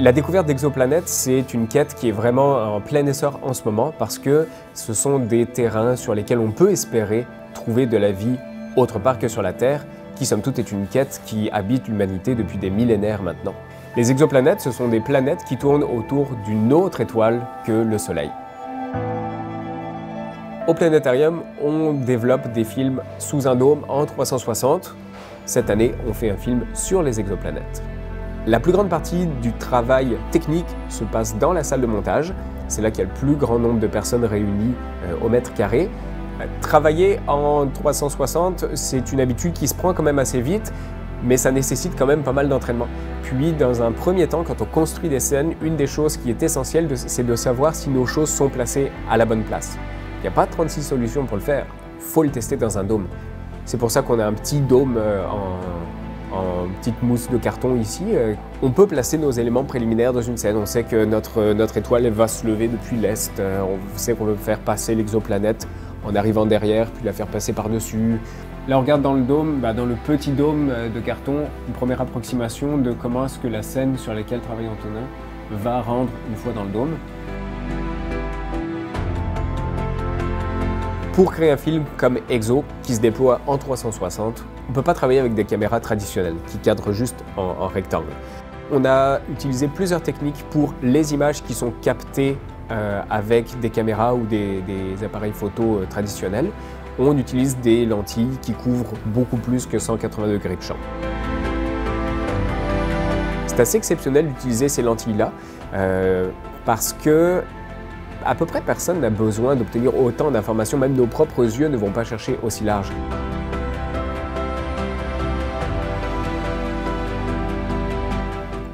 La découverte d'exoplanètes, c'est une quête qui est vraiment en plein essor en ce moment parce que ce sont des terrains sur lesquels on peut espérer trouver de la vie autre part que sur la Terre, qui somme toute est une quête qui habite l'humanité depuis des millénaires maintenant. Les exoplanètes, ce sont des planètes qui tournent autour d'une autre étoile que le Soleil. Au planétarium, on développe des films sous un dôme en 360. Cette année, on fait un film sur les exoplanètes. La plus grande partie du travail technique se passe dans la salle de montage. C'est là qu'il y a le plus grand nombre de personnes réunies euh, au mètre carré. Euh, travailler en 360, c'est une habitude qui se prend quand même assez vite, mais ça nécessite quand même pas mal d'entraînement. Puis, dans un premier temps, quand on construit des scènes, une des choses qui est essentielle, c'est de savoir si nos choses sont placées à la bonne place. Il n'y a pas 36 solutions pour le faire, faut le tester dans un dôme. C'est pour ça qu'on a un petit dôme euh, en, en petite mousse de carton ici. Euh, on peut placer nos éléments préliminaires dans une scène. On sait que notre, notre étoile va se lever depuis l'Est. Euh, on sait qu'on veut faire passer l'exoplanète en arrivant derrière, puis la faire passer par-dessus. Là, on regarde dans le dôme, bah, dans le petit dôme euh, de carton, une première approximation de comment est-ce que la scène sur laquelle travaille Antonin va rendre une fois dans le dôme. Pour créer un film comme Exo, qui se déploie en 360, on ne peut pas travailler avec des caméras traditionnelles qui cadrent juste en, rectangle. On a utilisé plusieurs techniques pour les images qui sont captées euh, avec des caméras ou des, appareils photo euh, traditionnels. On utilise des lentilles qui couvrent beaucoup plus que 180 degrés de champ. C'est assez exceptionnel d'utiliser ces lentilles-là euh, parce que à peu près personne n'a besoin d'obtenir autant d'informations, même nos propres yeux ne vont pas chercher aussi large.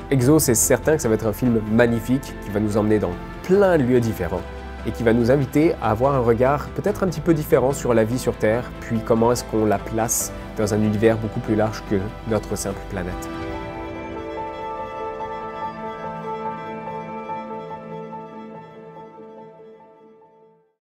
Exo, c'est certain que ça va être un film magnifique qui va nous emmener dans plein de lieux différents et qui va nous inviter à avoir un regard peut-être un petit peu différent sur la vie sur Terre, puis comment est-ce qu'on la place dans un univers beaucoup plus large que notre simple planète.